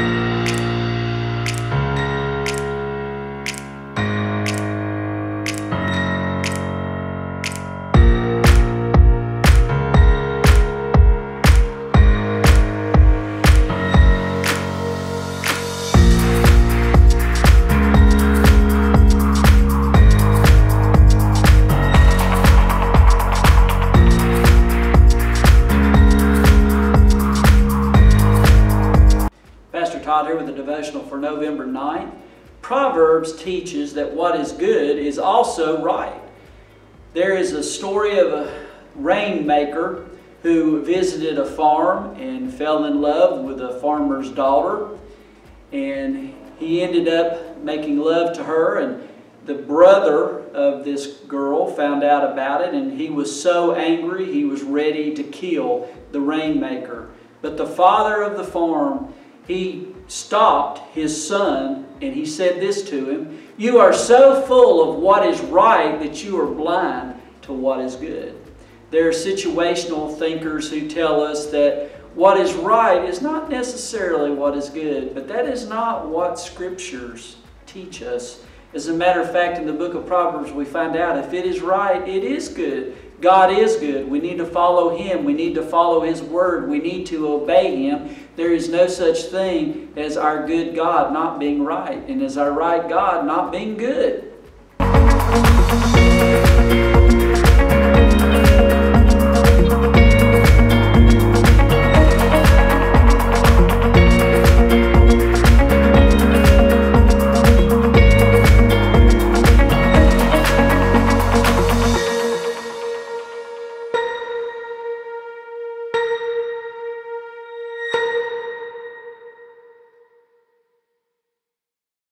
Música Todd here with the devotional for November 9th. Proverbs teaches that what is good is also right. There is a story of a rainmaker who visited a farm and fell in love with a farmer's daughter. And he ended up making love to her, and the brother of this girl found out about it, and he was so angry he was ready to kill the rainmaker. But the father of the farm he stopped his son and he said this to him You are so full of what is right that you are blind to what is good. There are situational thinkers who tell us that what is right is not necessarily what is good, but that is not what scriptures teach us. As a matter of fact, in the book of Proverbs, we find out if it is right, it is good. God is good. We need to follow Him. We need to follow His Word. We need to obey Him. There is no such thing as our good God not being right, and as our right God not being good.